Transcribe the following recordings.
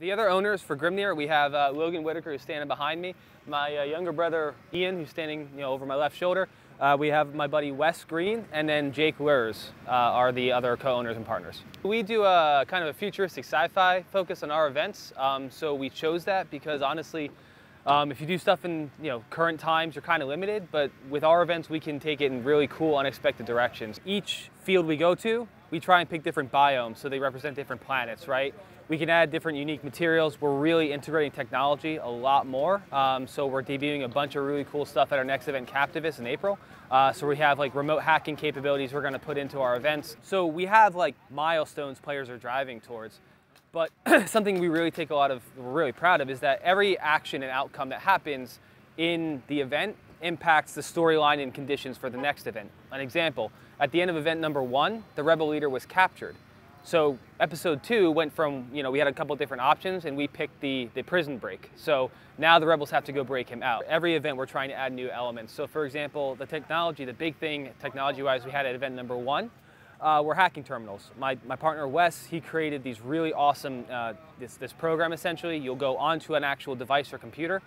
The other owners for Grimnir, we have uh, Logan Whitaker who's standing behind me, my uh, younger brother Ian who's standing you know, over my left shoulder. Uh, we have my buddy Wes Green and then Jake Lurs uh, are the other co-owners and partners. We do a kind of a futuristic sci-fi focus on our events, um, so we chose that because honestly, um, if you do stuff in you know current times, you're kind of limited, but with our events, we can take it in really cool, unexpected directions. Each field we go to, we try and pick different biomes so they represent different planets, right? We can add different unique materials. We're really integrating technology a lot more. Um, so we're debuting a bunch of really cool stuff at our next event, Captivus, in April. Uh, so we have like remote hacking capabilities we're gonna put into our events. So we have like milestones players are driving towards. But something we really take a lot of, we're really proud of, is that every action and outcome that happens in the event impacts the storyline and conditions for the next event. An example, at the end of event number one, the rebel leader was captured. So episode two went from, you know, we had a couple different options and we picked the, the prison break. So now the rebels have to go break him out. Every event we're trying to add new elements. So for example, the technology, the big thing technology-wise we had at event number one, uh, were hacking terminals. My, my partner Wes, he created these really awesome, uh, this, this program essentially. You'll go onto an actual device or computer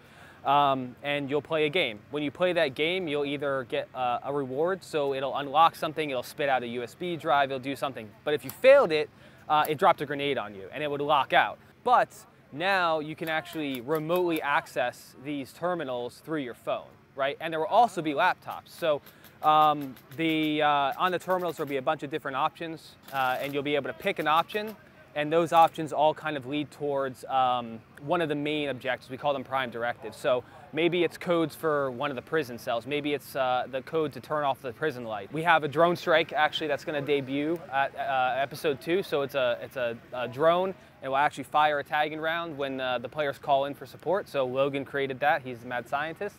um, and you'll play a game. When you play that game, you'll either get uh, a reward, so it'll unlock something, it'll spit out a USB drive, it'll do something. But if you failed it, uh, it dropped a grenade on you and it would lock out. But now you can actually remotely access these terminals through your phone, right? And there will also be laptops. So um, the, uh, on the terminals, there'll be a bunch of different options uh, and you'll be able to pick an option and those options all kind of lead towards um, one of the main objectives. We call them prime directives. So maybe it's codes for one of the prison cells. Maybe it's uh, the code to turn off the prison light. We have a drone strike actually that's going to debut at uh, episode two. So it's a it's a, a, drone. It will actually fire a tagging round when uh, the players call in for support. So Logan created that. He's a mad scientist.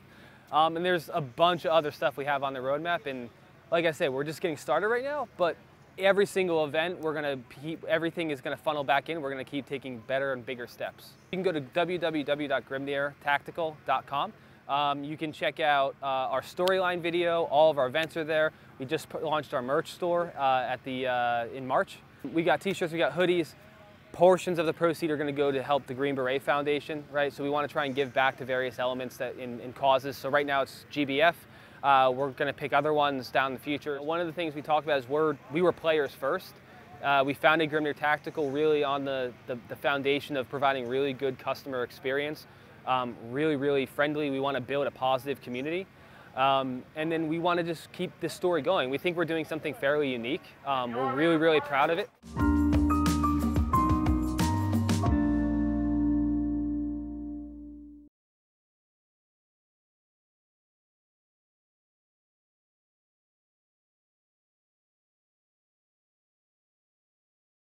Um, and there's a bunch of other stuff we have on the roadmap. And like I said, we're just getting started right now. But every single event, we're going to keep, everything is to funnel back in. We're going to keep taking better and bigger steps. You can go to www.grimnirtactical.com. Um, you can check out uh, our storyline video. All of our events are there. We just put, launched our merch store uh, at the uh, in March. We got t-shirts, we got hoodies. Portions of the proceeds are going to go to help the Green Beret Foundation, right? So we want to try and give back to various elements that in, in causes. So right now it's GBF. Uh, we're going to pick other ones down the future. One of the things we talked about is we're, we were players first. Uh, we founded Grimnir Tactical really on the, the, the, foundation of providing really good customer experience, um, really, really friendly. We want to build a positive community. Um, and then we want to just keep this story going. We think we're doing something fairly unique. Um, we're really, really proud of it.